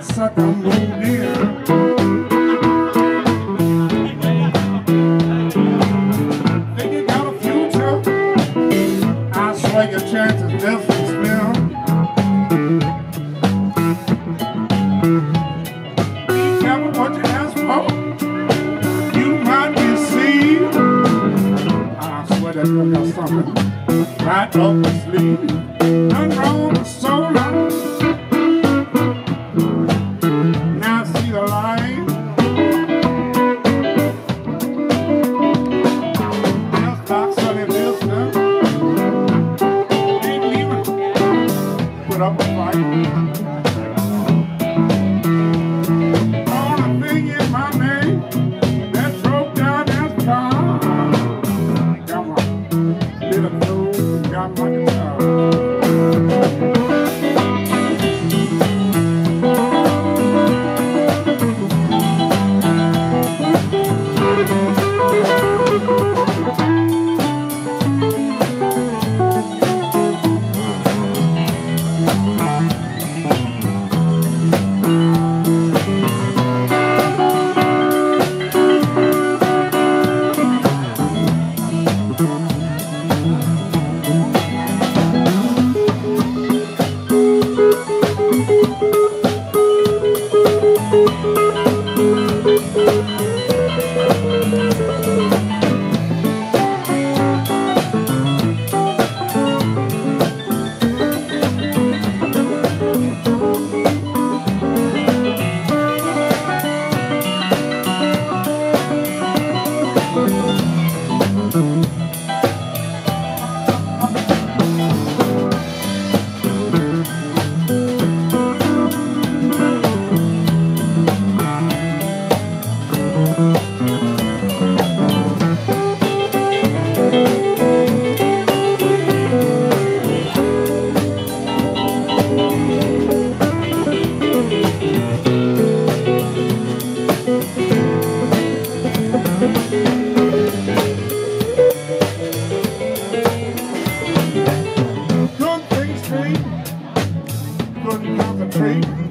that sucker I swear Your chances definitely slim. Be careful what you ask for. You might be seen. I swear that look got something right up his sleeve. Nothing wrong with solar. tree, couldn't concentrate.